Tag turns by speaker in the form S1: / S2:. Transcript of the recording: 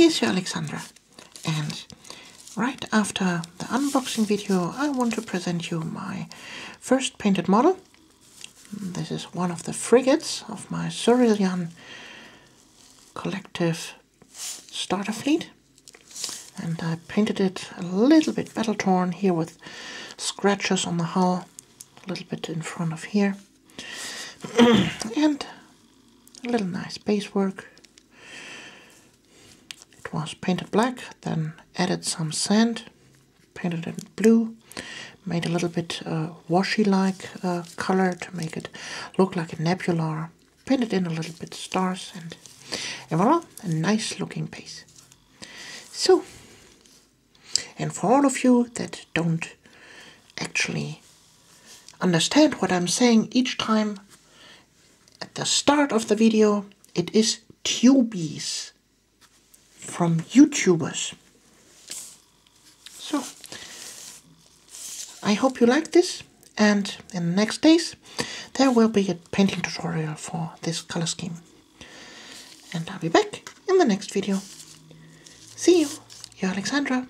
S1: Here's your Alexandra. And right after the unboxing video, I want to present you my first painted model. This is one of the frigates of my Sorylian collective starter fleet. And I painted it a little bit battle torn here with scratches on the hull, a little bit in front of here. and a little nice base work. Was painted black, then added some sand, painted it blue, made a little bit uh, washy-like uh, color to make it look like a nebula, painted in a little bit stars, and, and voila, a nice looking base. So, and for all of you that don't actually understand what I'm saying each time at the start of the video, it is tubies from YouTubers. So, I hope you like this, and in the next days, there will be a painting tutorial for this color scheme. And I'll be back in the next video. See you, your Alexandra.